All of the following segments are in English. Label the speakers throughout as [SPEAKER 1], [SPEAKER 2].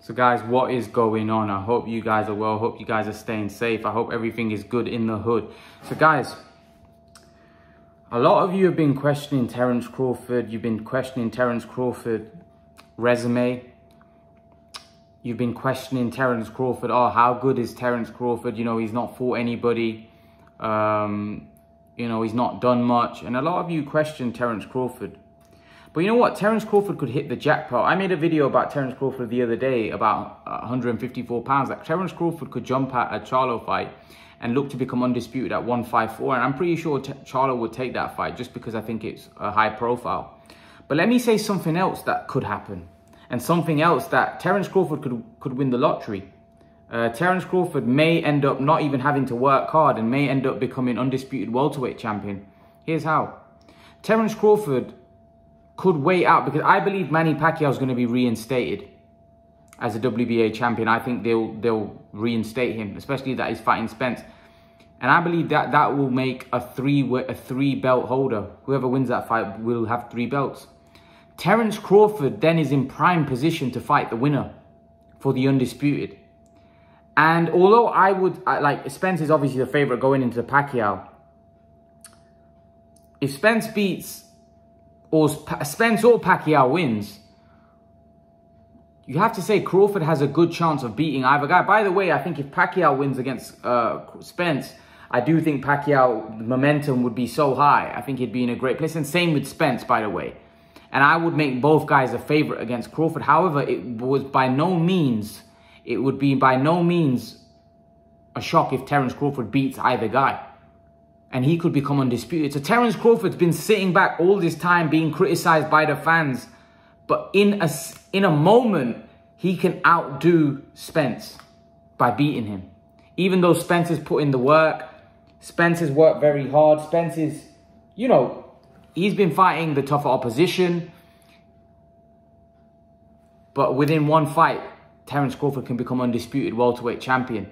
[SPEAKER 1] So guys, what is going on? I hope you guys are well. Hope you guys are staying safe. I hope everything is good in the hood. So guys, a lot of you have been questioning Terence Crawford. You've been questioning Terence Crawford resume. You've been questioning Terence Crawford. Oh, how good is Terence Crawford? You know, he's not fought anybody. Um, you know, he's not done much. And a lot of you question Terence Crawford. But you know what? Terence Crawford could hit the jackpot. I made a video about Terence Crawford the other day about 154 pounds. Like Terence Crawford could jump at a Charlo fight and look to become undisputed at 154. And I'm pretty sure Charlo would take that fight just because I think it's a high profile. But let me say something else that could happen. And something else that Terence Crawford could, could win the lottery. Uh, Terence Crawford may end up not even having to work hard and may end up becoming undisputed welterweight champion. Here's how. Terence Crawford could wait out because I believe Manny Pacquiao is going to be reinstated as a WBA champion. I think they'll they'll reinstate him, especially that he's fighting Spence. And I believe that that will make a three a three belt holder. Whoever wins that fight will have three belts. Terence Crawford then is in prime position to fight the winner for the undisputed. And although I would like Spence is obviously the favorite going into Pacquiao. If Spence beats or Spence or Pacquiao wins, you have to say Crawford has a good chance of beating either guy. By the way, I think if Pacquiao wins against uh, Spence, I do think Pacquiao momentum would be so high. I think he'd be in a great place. And same with Spence, by the way. And I would make both guys a favorite against Crawford. However, it was by no means, it would be by no means a shock if Terence Crawford beats either guy and he could become undisputed. So Terence Crawford's been sitting back all this time being criticized by the fans, but in a, in a moment, he can outdo Spence by beating him. Even though Spence has put in the work, Spence has worked very hard. Spence is, you know, he's been fighting the tougher opposition. But within one fight, Terence Crawford can become undisputed welterweight champion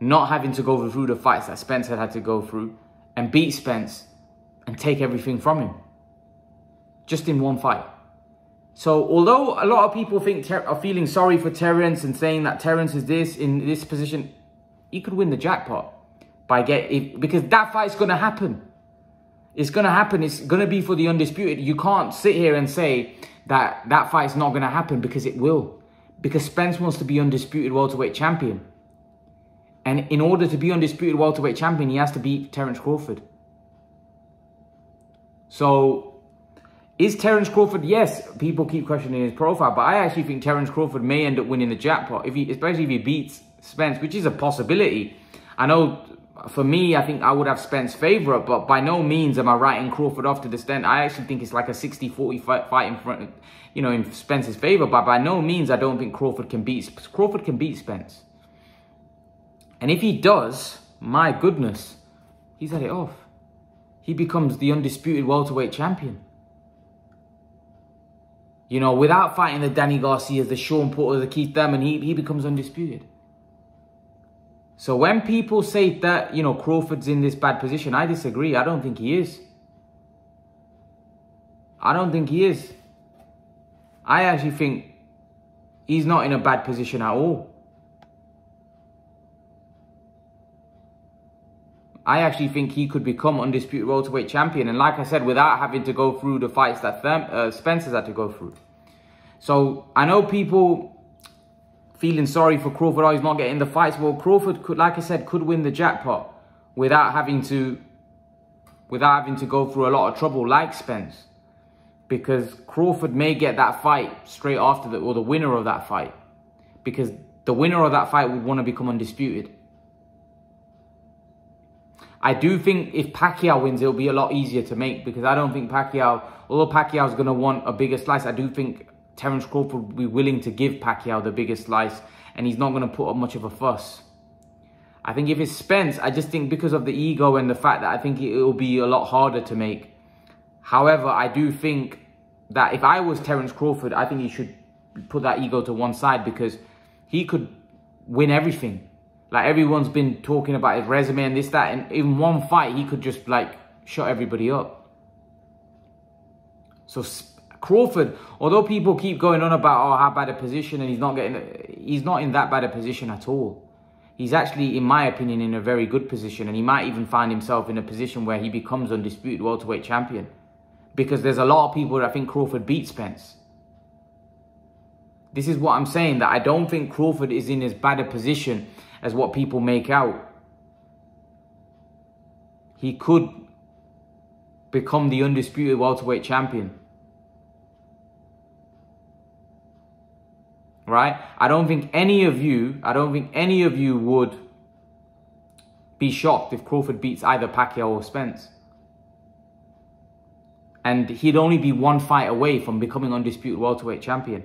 [SPEAKER 1] not having to go through the fights that Spence had had to go through and beat Spence and take everything from him. Just in one fight. So although a lot of people think are feeling sorry for Terence and saying that Terence is this in this position, he could win the jackpot by get if, because that fight's going to happen. It's going to happen. It's going to be for the undisputed. You can't sit here and say that that fight's not going to happen because it will. Because Spence wants to be undisputed welterweight champion. And in order to be undisputed welterweight champion, he has to beat Terence Crawford. So, is Terence Crawford? Yes, people keep questioning his profile, but I actually think Terence Crawford may end up winning the jackpot if he, especially if he beats Spence, which is a possibility. I know for me, I think I would have Spence favorite, but by no means am I writing Crawford off to the extent. I actually think it's like a 60-40 fight, fight in front, of, you know, in Spence's favor. But by no means, I don't think Crawford can beat Crawford can beat Spence. And if he does, my goodness, he's had it off. He becomes the undisputed welterweight champion. You know, without fighting the Danny Garcias, the Shawn Porter, the Keith Thurman, he, he becomes undisputed. So when people say that, you know, Crawford's in this bad position, I disagree. I don't think he is. I don't think he is. I actually think he's not in a bad position at all. I actually think he could become undisputed welterweight champion. And like I said, without having to go through the fights that Therm uh, Spencer's had to go through. So I know people feeling sorry for Crawford. Oh, he's not getting the fights. Well, Crawford could, like I said, could win the jackpot without having to, without having to go through a lot of trouble like Spence. Because Crawford may get that fight straight after the, or the winner of that fight. Because the winner of that fight would want to become undisputed. I do think if Pacquiao wins, it'll be a lot easier to make because I don't think Pacquiao, although Pacquiao's going to want a bigger slice, I do think Terence Crawford will be willing to give Pacquiao the biggest slice and he's not going to put up much of a fuss. I think if it's Spence, I just think because of the ego and the fact that I think it will be a lot harder to make. However, I do think that if I was Terence Crawford, I think he should put that ego to one side because he could win everything. Like everyone's been talking about his resume and this, that, and in one fight he could just like shut everybody up. So Crawford, although people keep going on about oh how bad a position and he's not getting, he's not in that bad a position at all. He's actually, in my opinion, in a very good position, and he might even find himself in a position where he becomes undisputed welterweight champion, because there's a lot of people that think Crawford beat Spence. This is what I'm saying that I don't think Crawford is in as bad a position as what people make out. He could become the undisputed welterweight champion. Right? I don't think any of you, I don't think any of you would be shocked if Crawford beats either Pacquiao or Spence. And he'd only be one fight away from becoming undisputed welterweight champion.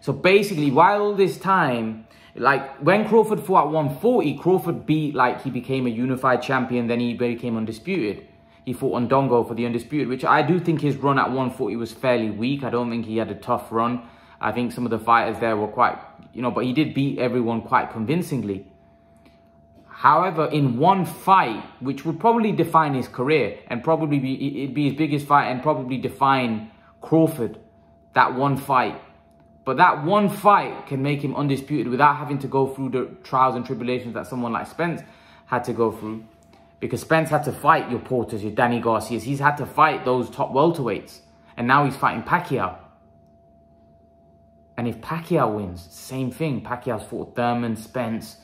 [SPEAKER 1] So basically, while all this time, like when Crawford fought at 140, Crawford beat like he became a unified champion, then he became undisputed. He fought Indongo for the undisputed, which I do think his run at 140 was fairly weak. I don't think he had a tough run. I think some of the fighters there were quite, you know, but he did beat everyone quite convincingly. However, in one fight, which would probably define his career and probably be it'd be his biggest fight and probably define Crawford, that one fight but that one fight can make him undisputed without having to go through the trials and tribulations that someone like Spence had to go through. Because Spence had to fight your Porters, your Danny Garcias. He's had to fight those top welterweights. And now he's fighting Pacquiao. And if Pacquiao wins, same thing. Pacquiao's fought Thurman, Spence.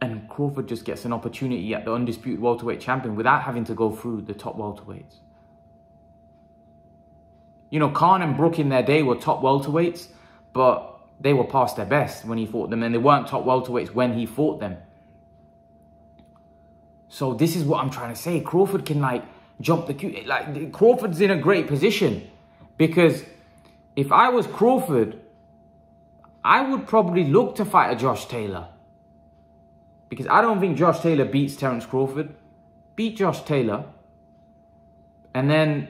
[SPEAKER 1] And Crawford just gets an opportunity at the undisputed welterweight champion without having to go through the top welterweights. You know, Khan and Brook in their day were top welterweights, but they were past their best when he fought them, and they weren't top welterweights when he fought them. So this is what I'm trying to say. Crawford can like jump the queue. Like Crawford's in a great position because if I was Crawford, I would probably look to fight a Josh Taylor. Because I don't think Josh Taylor beats Terence Crawford. Beat Josh Taylor. And then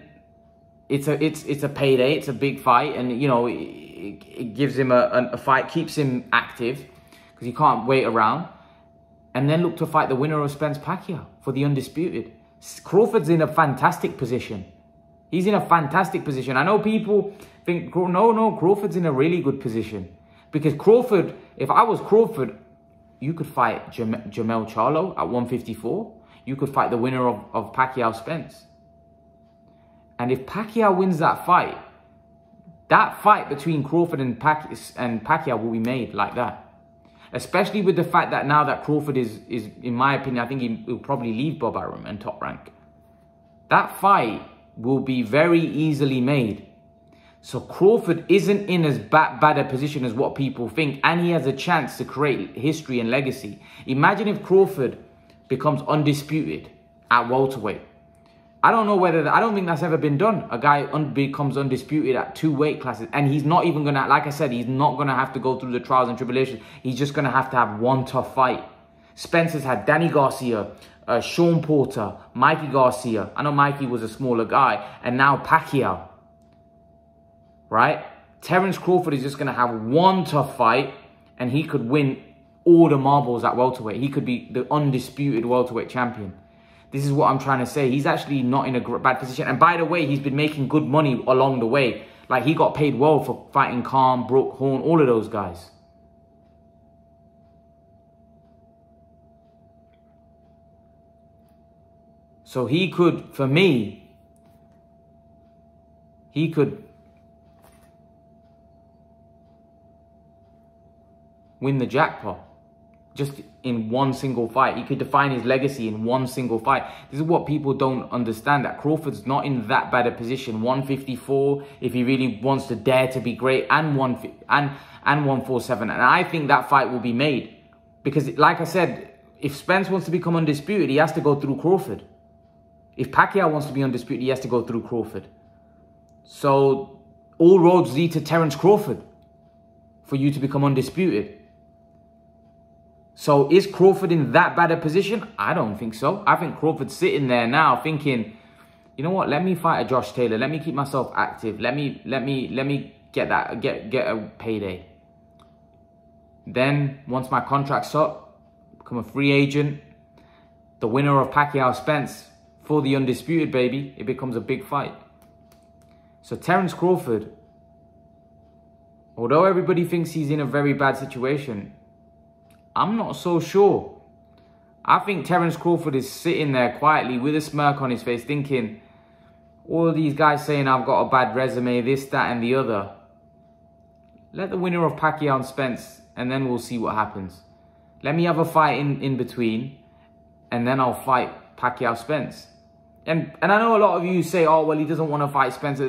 [SPEAKER 1] it's a it's it's a payday. It's a big fight, and you know it, it gives him a, a fight, keeps him active because he can't wait around, and then look to fight the winner of Spence Pacquiao for the undisputed. Crawford's in a fantastic position. He's in a fantastic position. I know people think no, no, Crawford's in a really good position because Crawford. If I was Crawford, you could fight Jam Jermell Charlo at 154. You could fight the winner of, of Pacquiao Spence. And if Pacquiao wins that fight, that fight between Crawford and, Pac and Pacquiao will be made like that. Especially with the fact that now that Crawford is, is in my opinion, I think he will probably leave Bob Arum and top rank. That fight will be very easily made. So Crawford isn't in as bad, bad a position as what people think, and he has a chance to create history and legacy. Imagine if Crawford becomes undisputed at welterweight. I don't know whether, I don't think that's ever been done. A guy un becomes undisputed at two weight classes. And he's not even to, like I said, he's not to have to go through the trials and tribulations. He's just to have to have one tough fight. Spencer's had Danny Garcia, uh, Shawn Porter, Mikey Garcia. I know Mikey was a smaller guy. And now Pacquiao. Right? Terence Crawford is just to have one tough fight. And he could win all the marbles at welterweight. He could be the undisputed welterweight champion. This is what I'm trying to say. He's actually not in a bad position. And by the way, he's been making good money along the way. Like he got paid well for fighting Khan, Brook, Horn, all of those guys. So he could, for me, he could win the jackpot just in one single fight. He could define his legacy in one single fight. This is what people don't understand, that Crawford's not in that bad a position. 154, if he really wants to dare to be great, and, one, and, and 147. And I think that fight will be made. Because like I said, if Spence wants to become undisputed, he has to go through Crawford. If Pacquiao wants to be undisputed, he has to go through Crawford. So all roads lead to Terence Crawford for you to become undisputed. So is Crawford in that bad a position? I don't think so. I think Crawford's sitting there now thinking, you know what? Let me fight a Josh Taylor. Let me keep myself active. Let me let me let me get that get get a payday. Then once my contract's up, become a free agent. The winner of Pacquiao Spence for the undisputed baby. It becomes a big fight. So Terence Crawford, although everybody thinks he's in a very bad situation, I'm not so sure. I think Terence Crawford is sitting there quietly with a smirk on his face thinking, all these guys saying I've got a bad resume, this, that, and the other. Let the winner of Pacquiao and Spence, and then we'll see what happens. Let me have a fight in, in between, and then I'll fight Pacquiao Spence. And and I know a lot of you say, oh, well, he doesn't want to fight Spence.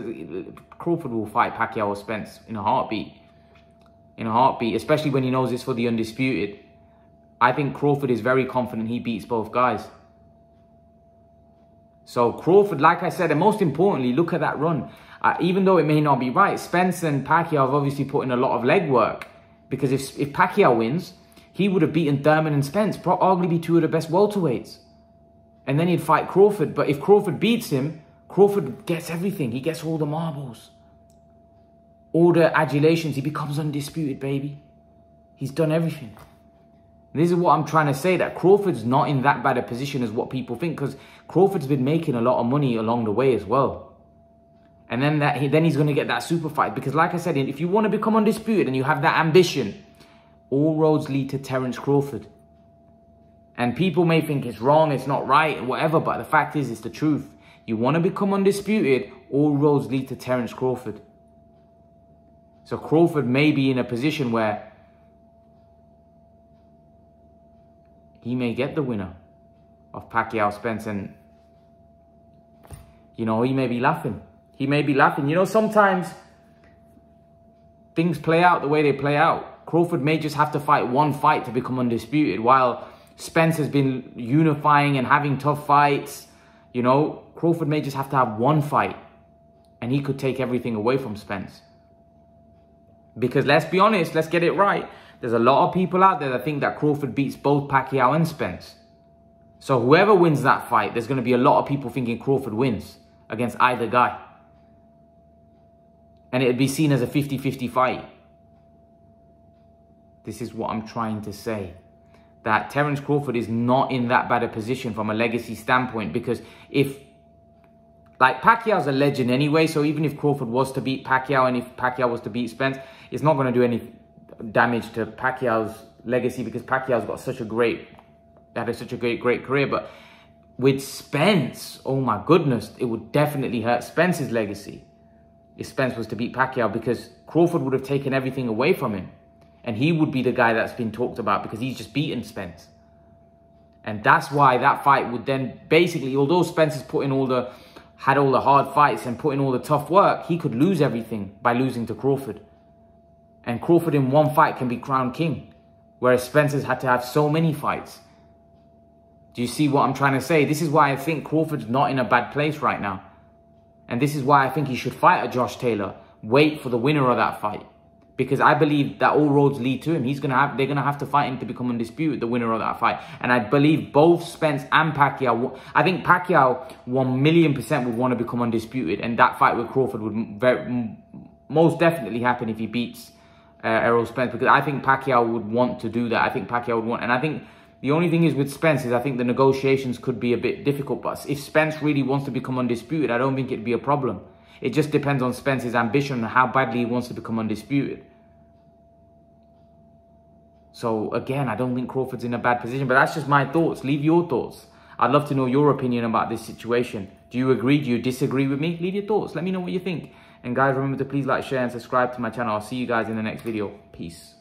[SPEAKER 1] Crawford will fight Pacquiao or Spence in a heartbeat. In a heartbeat, especially when he knows it's for the undisputed. I think Crawford is very confident he beats both guys. So Crawford, like I said, and most importantly, look at that run. Uh, even though it may not be right, Spence and Pacquiao have obviously put in a lot of legwork. Because if, if Pacquiao wins, he would have beaten Thurman and Spence, arguably two of the best welterweights. And then he'd fight Crawford. But if Crawford beats him, Crawford gets everything. He gets all the marbles. All the adulations. He becomes undisputed, baby. He's done everything. This is what I'm trying to say, that Crawford's not in that bad a position as what people think, because Crawford's been making a lot of money along the way as well. And then that he, then he's going to get that super fight. Because like I said, if you want to become undisputed and you have that ambition, all roads lead to Terence Crawford. And people may think it's wrong, it's not right, whatever, but the fact is, it's the truth. You want to become undisputed, all roads lead to Terence Crawford. So Crawford may be in a position where he may get the winner of Pacquiao Spence and you know, he may be laughing. He may be laughing. You know, sometimes things play out the way they play out. Crawford may just have to fight one fight to become undisputed while Spence has been unifying and having tough fights. You know, Crawford may just have to have one fight and he could take everything away from Spence. Because let's be honest, let's get it right. There's a lot of people out there that think that Crawford beats both Pacquiao and Spence. So whoever wins that fight, there's going to be a lot of people thinking Crawford wins against either guy. And it'd be seen as a 50-50 fight. This is what I'm trying to say. That Terence Crawford is not in that bad a position from a legacy standpoint because if like Pacquiao's a legend anyway, so even if Crawford was to beat Pacquiao and if Pacquiao was to beat Spence, it's not going to do any damage to Pacquiao's legacy because Pacquiao's got such a great, had such a great, great career. But with Spence, oh my goodness, it would definitely hurt Spence's legacy if Spence was to beat Pacquiao because Crawford would have taken everything away from him. And he would be the guy that's been talked about because he's just beaten Spence. And that's why that fight would then basically, although Spence has put in all the, had all the hard fights and put in all the tough work, he could lose everything by losing to Crawford. And Crawford in one fight can be crowned king. Whereas Spencer's had to have so many fights. Do you see what I'm trying to say? This is why I think Crawford's not in a bad place right now. And this is why I think he should fight a Josh Taylor. Wait for the winner of that fight. Because I believe that all roads lead to him. He's gonna have they're gonna have to fight him to become undisputed, the winner of that fight. And I believe both Spence and Pacquiao I think Pacquiao one million percent would want to become undisputed. And that fight with Crawford would very most definitely happen if he beats uh, Errol Spence because I think Pacquiao would want to do that. I think Pacquiao would want, and I think the only thing is with Spence is I think the negotiations could be a bit difficult. But if Spence really wants to become undisputed, I don't think it'd be a problem. It just depends on Spence's ambition and how badly he wants to become undisputed. So again, I don't think Crawford's in a bad position, but that's just my thoughts. Leave your thoughts. I'd love to know your opinion about this situation. Do you agree? Do you disagree with me? Leave your thoughts. Let me know what you think. And guys, remember to please like, share, and subscribe to my channel. I'll see you guys in the next video. Peace.